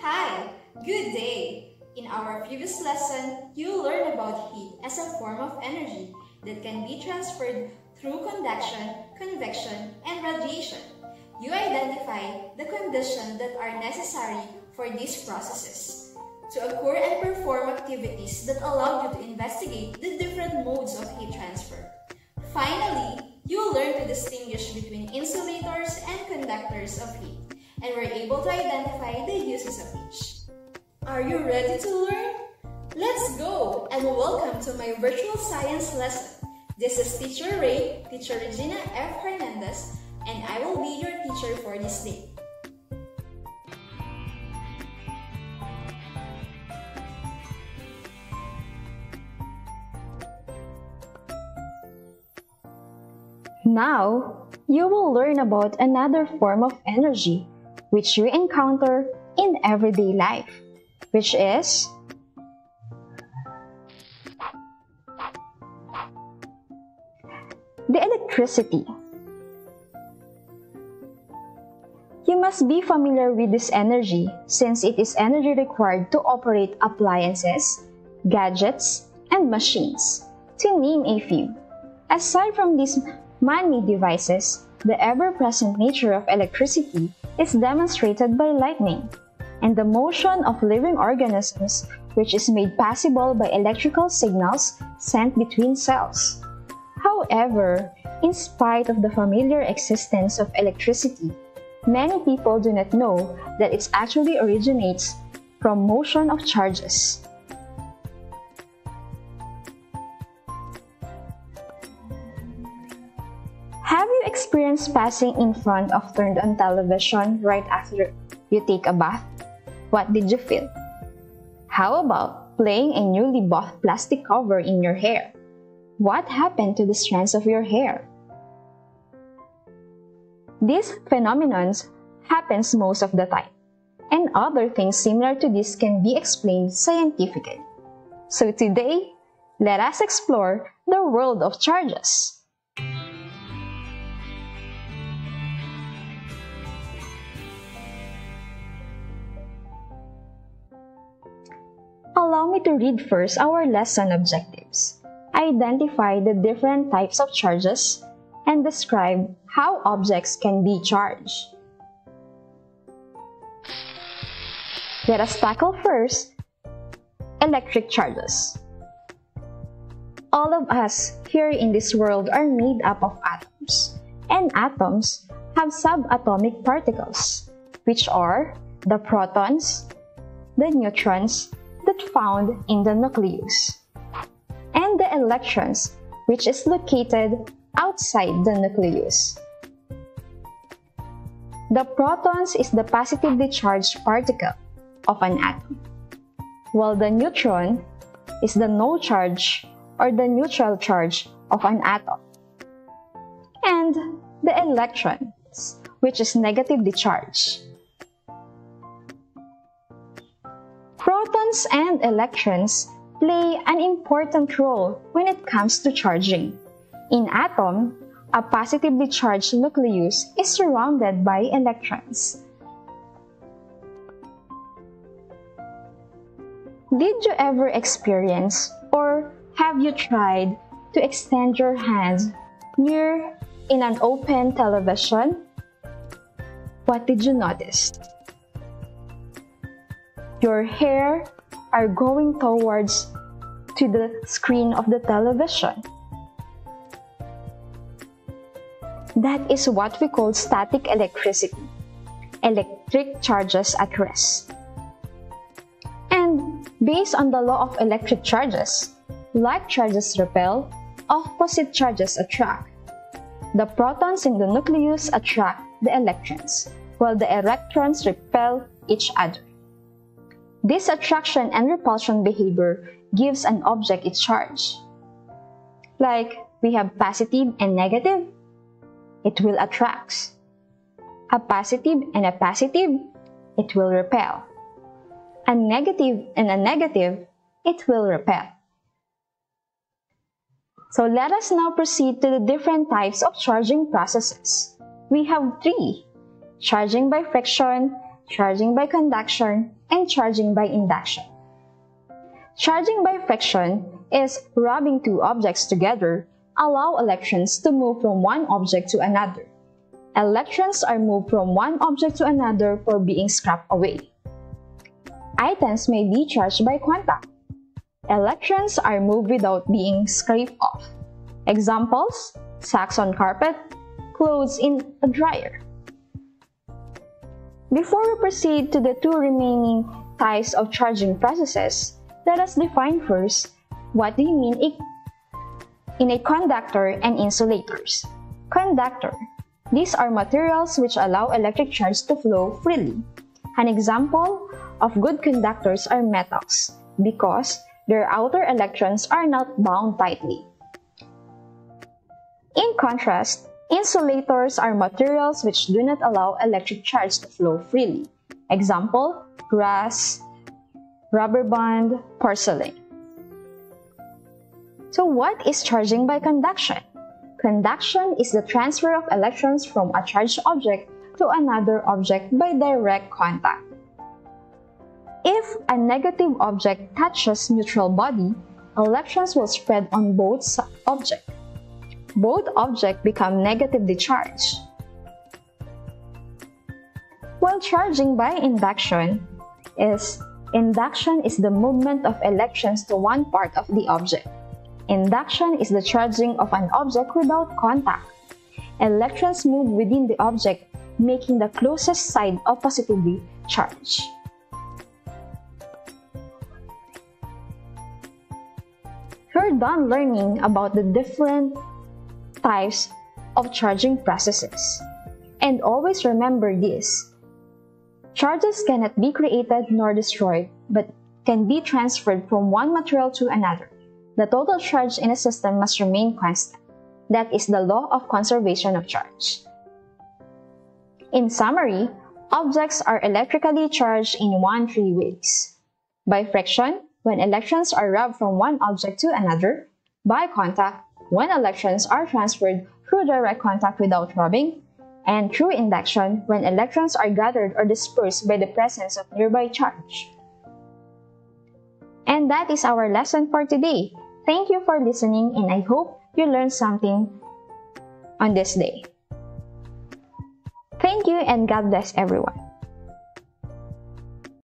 Hi, good day! In our previous lesson, you learned about heat as a form of energy that can be transferred through conduction, convection, and radiation. You identified the conditions that are necessary for these processes to occur and perform activities that allowed you to investigate the different modes of heat transfer. Finally, you learned to distinguish between insulators and conductors of heat and were able to identify the uses of each. Are you ready to learn? Let's go and welcome to my virtual science lesson. This is Teacher Ray, Teacher Regina F. Hernandez, and I will be your teacher for this day. Now, you will learn about another form of energy which we encounter in everyday life, which is the electricity. You must be familiar with this energy since it is energy required to operate appliances, gadgets, and machines, to name a few. Aside from these man-made devices, the ever-present nature of electricity is demonstrated by lightning and the motion of living organisms which is made possible by electrical signals sent between cells. However, in spite of the familiar existence of electricity, many people do not know that it actually originates from motion of charges. Have experienced passing in front of turned on television right after you take a bath? What did you feel? How about playing a newly bought plastic cover in your hair? What happened to the strands of your hair? These phenomenons happens most of the time, and other things similar to this can be explained scientifically. So today, let us explore the world of charges. Allow me to read first our lesson objectives. Identify the different types of charges and describe how objects can be charged. Let us tackle first electric charges. All of us here in this world are made up of atoms, and atoms have subatomic particles, which are the protons, the neutrons, that found in the nucleus, and the electrons, which is located outside the nucleus. The protons is the positively charged particle of an atom, while the neutron is the no charge or the neutral charge of an atom, and the electrons, which is negatively charged. Protons and electrons play an important role when it comes to charging. In atom, a positively charged nucleus is surrounded by electrons. Did you ever experience or have you tried to extend your hand near in an open television? What did you notice? Your hair are going towards to the screen of the television. That is what we call static electricity, electric charges at rest. And based on the law of electric charges, like charges repel, opposite charges attract. The protons in the nucleus attract the electrons, while the electrons repel each other. This attraction and repulsion behavior gives an object its charge. Like we have positive and negative, it will attract. A positive and a positive, it will repel. A negative and a negative, it will repel. So let us now proceed to the different types of charging processes. We have three, charging by friction, charging by conduction, and charging by induction. Charging by friction is rubbing two objects together allow electrons to move from one object to another. Electrons are moved from one object to another for being scraped away. Items may be charged by contact. Electrons are moved without being scraped off. Examples, sacks on carpet, clothes in a dryer. Before we proceed to the two remaining types of charging processes, let us define first what do you mean in a conductor and insulators. Conductor. These are materials which allow electric charge to flow freely. An example of good conductors are metals because their outer electrons are not bound tightly. In contrast, insulators are materials which do not allow electric charge to flow freely. Example, grass, rubber band, porcelain. So what is charging by conduction? Conduction is the transfer of electrons from a charged object to another object by direct contact. If a negative object touches neutral body, electrons will spread on both objects. Both objects become negatively charged. While charging by induction is induction is the movement of electrons to one part of the object. Induction is the charging of an object without contact. Electrons move within the object, making the closest side positively charged. You're done learning about the different types of charging processes. And always remember this. Charges cannot be created nor destroyed, but can be transferred from one material to another the total charge in a system must remain constant. That is the law of conservation of charge. In summary, objects are electrically charged in one three ways. By friction, when electrons are rubbed from one object to another. By contact, when electrons are transferred through direct contact without rubbing. And through induction, when electrons are gathered or dispersed by the presence of nearby charge. And that is our lesson for today. Thank you for listening and I hope you learned something on this day. Thank you and God bless everyone.